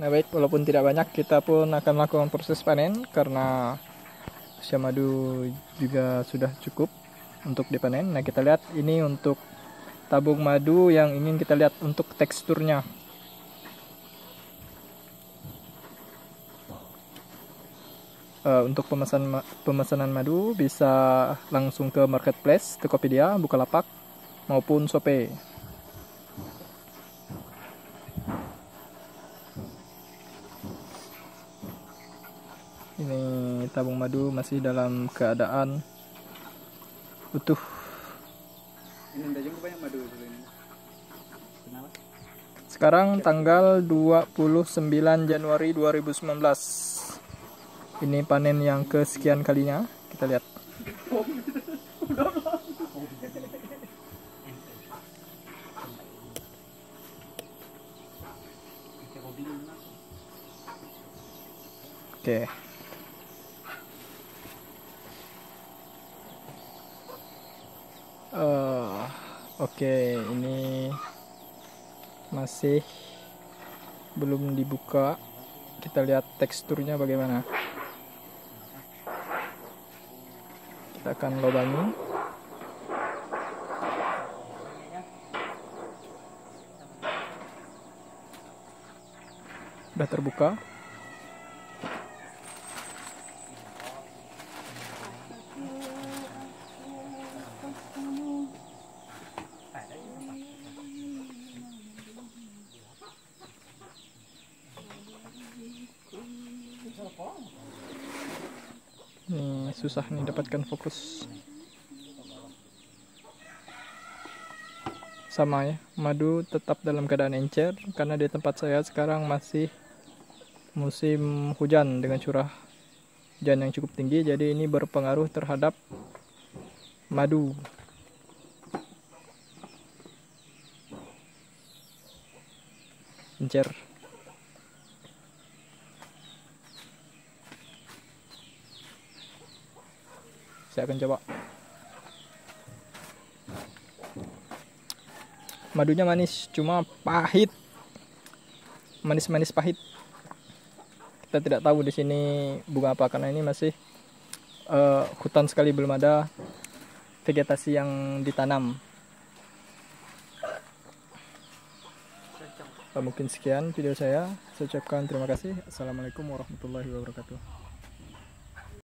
Nah baik, walaupun tidak banyak, kita pun akan melakukan proses panen karena usia madu juga sudah cukup untuk dipanen. Nah kita lihat ini untuk tabung madu yang ingin kita lihat untuk teksturnya. Uh, untuk pemesan pemesanan madu bisa langsung ke marketplace, Tokopedia, Bukalapak maupun Shopee. Ini tabung madu masih dalam keadaan utuh. Sekarang tanggal 29 Januari 2019. Ini panen yang kesekian kalinya. Kita lihat. Oke. Okay. Uh, Oke, okay, ini masih belum dibuka. Kita lihat teksturnya bagaimana. Kita akan lubangi. Sudah terbuka. Nih susah nih dapatkan fokus. Sama ya, madu tetap dalam keadaan encer karena di tempat saya sekarang masih musim hujan dengan curah hujan yang cukup tinggi jadi ini berpengaruh terhadap madu. Encer. Saya akan coba. Madunya manis cuma pahit. Manis-manis pahit. Kita tidak tahu di sini bunga apa karena ini masih uh, hutan sekali belum ada vegetasi yang ditanam. Mungkin sekian video saya. Saya ucapkan terima kasih. Assalamualaikum warahmatullahi wabarakatuh